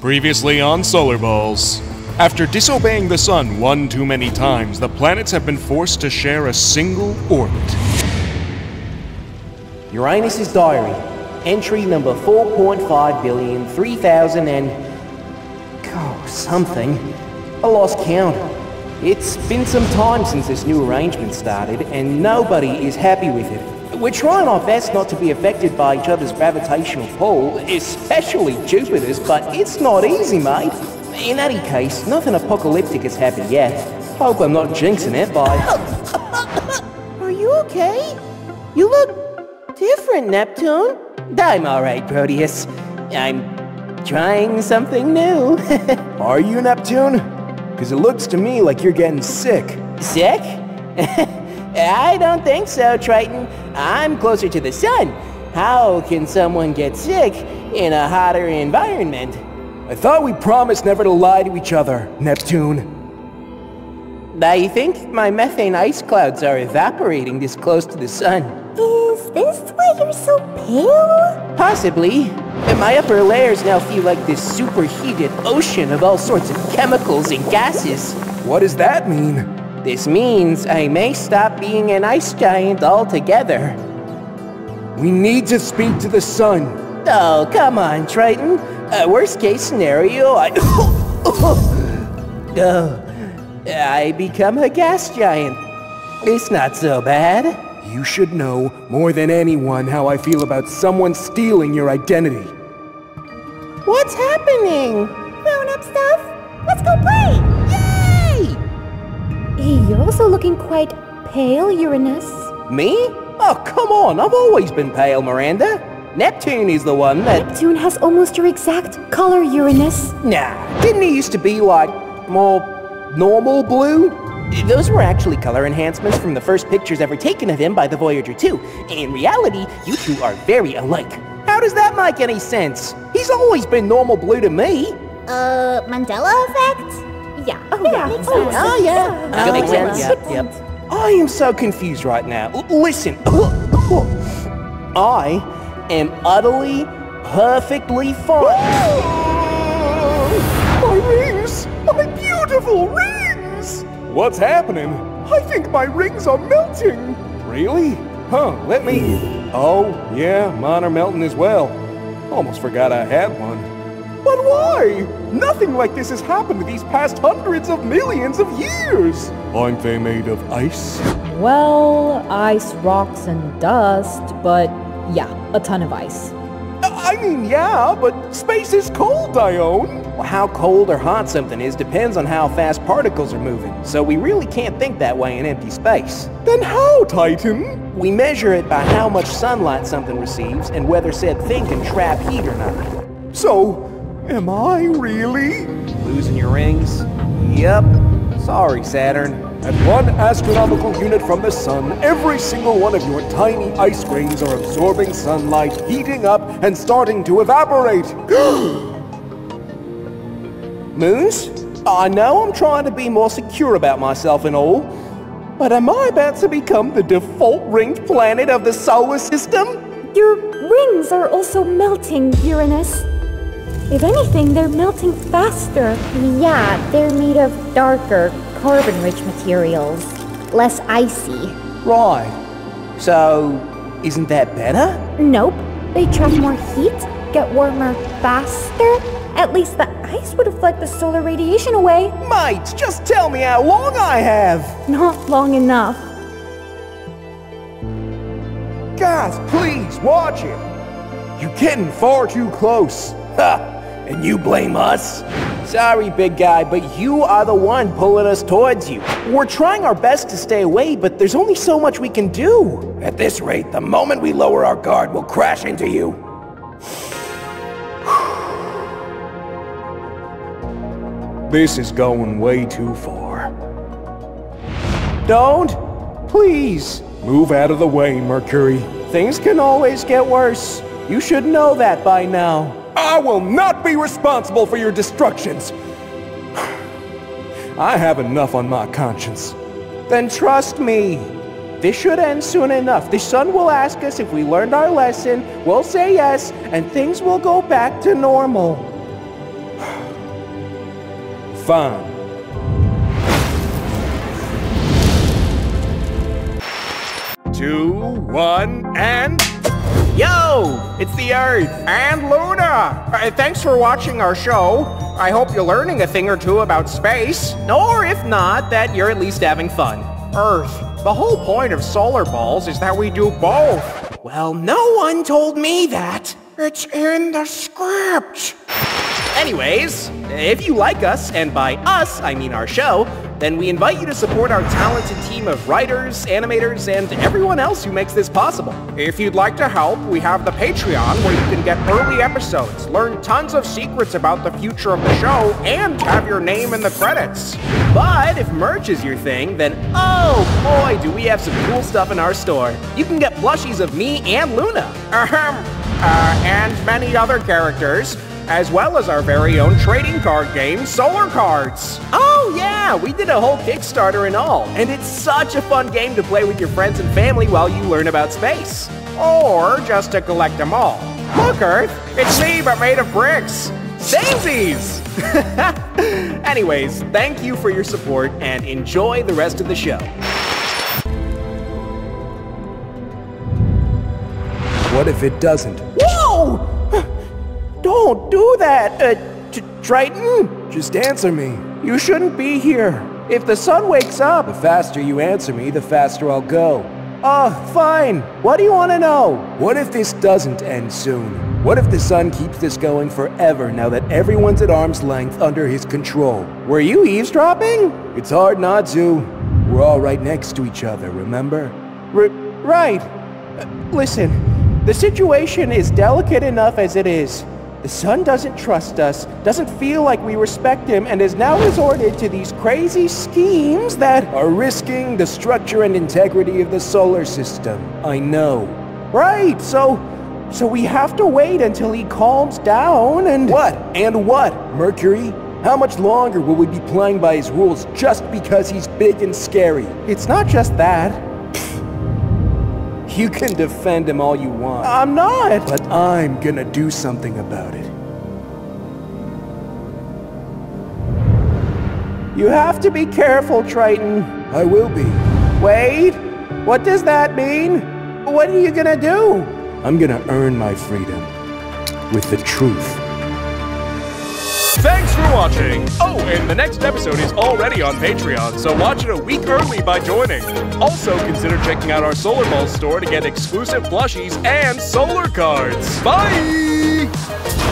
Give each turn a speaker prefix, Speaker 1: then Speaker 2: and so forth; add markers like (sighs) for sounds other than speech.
Speaker 1: Previously on Solar Balls. After disobeying the sun one too many times, the planets have been forced to share a single orbit.
Speaker 2: Uranus's diary, entry number 4.5 billion 3000 and. Oh, something. I lost count. It's been some time since this new arrangement started, and nobody is happy with it. We're trying our best not to be affected by each other's gravitational pull, especially Jupiter's, but it's not easy, mate. In any case, nothing apocalyptic has happened yet. Hope I'm not jinxing it by. (laughs) Are you okay? You look different, Neptune. I'm alright, Proteus. I'm trying something new. (laughs)
Speaker 3: Are you, Neptune? Because it looks to me like you're getting sick.
Speaker 2: Sick? (laughs) I don't think so, Triton. I'm closer to the sun. How can someone get sick in a hotter environment?
Speaker 3: I thought we promised never to lie to each other, Neptune.
Speaker 2: I think my methane ice clouds are evaporating this close to the sun.
Speaker 4: Is this why you're so pale?
Speaker 2: Possibly. And my upper layers now feel like this superheated ocean of all sorts of chemicals and gases.
Speaker 3: What does that mean?
Speaker 2: This means I may stop being an ice giant altogether.
Speaker 3: We need to speak to the sun.
Speaker 2: Oh, come on, Triton. Uh, worst case scenario, I. (coughs) oh, I become a gas giant. It's not so bad.
Speaker 3: You should know more than anyone how I feel about someone stealing your identity.
Speaker 2: What's happening?
Speaker 4: Grown up stuff? Let's go play!
Speaker 2: Yay!
Speaker 4: Hey, you're also looking quite pale, Uranus.
Speaker 2: Me? Oh, come on. I've always been pale, Miranda. Neptune is the one that.
Speaker 4: Neptune has almost your exact color, Uranus.
Speaker 2: Nah, didn't he used to be like more normal blue? Those were actually color enhancements from the first pictures ever taken of him by the Voyager 2. In reality, you two are very alike. How does that make any sense? He's always been normal blue to me.
Speaker 4: Uh, Mandela effect? Yeah. Oh, yeah. Makes
Speaker 2: Oh,
Speaker 4: sense.
Speaker 2: oh, yeah.
Speaker 4: Yeah.
Speaker 2: That makes sense.
Speaker 4: yeah.
Speaker 2: Yep, yep. I am so confused right now. L- listen. (laughs) I am utterly, perfectly fine. (gasps)
Speaker 3: My rings! My beautiful rings! What's happening? I think my rings are melting. Really? Huh, let me. Oh, yeah, mine are melting as well. Almost forgot I had one. But why? Nothing like this has happened these past hundreds of millions of years. Aren't they made of ice?
Speaker 5: Well, ice, rocks, and dust, but yeah, a ton of ice.
Speaker 3: I mean, yeah, but space is cold, Dione.
Speaker 2: Well, how cold or hot something is depends on how fast particles are moving, so we really can't think that way in empty space.
Speaker 3: Then how, Titan?
Speaker 2: We measure it by how much sunlight something receives and whether said thing can trap heat or not.
Speaker 3: So, am I really?
Speaker 2: Losing your rings? Yep. Sorry, Saturn.
Speaker 3: At one astronomical unit from the sun, every single one of your tiny ice rings are absorbing sunlight, heating up, and starting to evaporate. (gasps)
Speaker 2: Moons? I know I'm trying to be more secure about myself and all, but am I about to become the default ringed planet of the solar system?
Speaker 4: Your rings are also melting, Uranus. If anything, they're melting faster. Yeah, they're made of darker, carbon-rich materials. Less icy.
Speaker 2: Right. So, isn't that better?
Speaker 4: Nope. They trap more heat, get warmer faster. At least the ice would deflect the solar radiation away.
Speaker 2: Mate, just tell me how long I have!
Speaker 4: Not long enough.
Speaker 3: Guys, please, watch it. You're getting far too close.
Speaker 2: Ha! And you blame us? Sorry, big guy, but you are the one pulling us towards you. We're trying our best to stay away, but there's only so much we can do. At this rate, the moment we lower our guard, we'll crash into you. (sighs)
Speaker 3: This is going way too far.
Speaker 2: Don't! Please!
Speaker 3: Move out of the way, Mercury.
Speaker 2: Things can always get worse. You should know that by now.
Speaker 3: I will not be responsible for your destructions. I have enough on my conscience.
Speaker 2: Then trust me. This should end soon enough. The sun will ask us if we learned our lesson, we'll say yes, and things will go back to normal. (sighs)
Speaker 6: fine.
Speaker 3: Two, one, and.
Speaker 2: Yo, it's the Earth and Luna. Uh, thanks for watching our show. I hope you're learning a thing or two about space. Or if not, that you're at least having fun. Earth, the whole point of solar balls is that we do both. Well, no one told me that. It's in the script. Anyways, if you like us, and by us, I mean our show, then we invite you to support our talented team of writers, animators, and everyone else who makes this possible. If you'd like to help, we have the Patreon where you can get early episodes, learn tons of secrets about the future of the show, and have your name in the credits. But if merch is your thing, then oh boy, do we have some cool stuff in our store. You can get plushies of me and Luna. Ahem. Uh, and many other characters as well as our very own trading card game, Solar Cards. Oh yeah, we did a whole Kickstarter and all, and it's such a fun game to play with your friends and family while you learn about space. Or just to collect them all. Look, Earth, it's me but made of bricks. Samesies! (laughs) Anyways, thank you for your support and enjoy the rest of the show.
Speaker 6: What if it doesn't?
Speaker 2: Don't do that, uh, Triton!
Speaker 6: Just answer me.
Speaker 2: You shouldn't be here. If the sun wakes up...
Speaker 6: The faster you answer me, the faster I'll go.
Speaker 2: Oh, fine. What do you want to know?
Speaker 6: What if this doesn't end soon? What if the sun keeps this going forever now that everyone's at arm's length under his control?
Speaker 2: Were you eavesdropping?
Speaker 6: It's hard not to. We're all right next to each other, remember?
Speaker 2: R- right. Uh, listen, the situation is delicate enough as it is. The sun doesn't trust us, doesn't feel like we respect him, and has now resorted to these crazy schemes that
Speaker 6: are risking the structure and integrity of the solar system. I know.
Speaker 2: Right, so so we have to wait until he calms down and
Speaker 6: What? And what? Mercury? How much longer will we be playing by his rules just because he's big and scary?
Speaker 2: It's not just that.
Speaker 6: You can defend him all you want.
Speaker 2: I'm not.
Speaker 6: But I'm gonna do something about it.
Speaker 2: You have to be careful, Triton.
Speaker 6: I will be.
Speaker 2: Wait, what does that mean? What are you gonna do?
Speaker 6: I'm gonna earn my freedom with the truth.
Speaker 3: Thanks for watching! Oh, and the next episode is already on Patreon, so watch it a week early by joining. Also, consider checking out our Solar Balls store to get exclusive plushies and solar cards. Bye!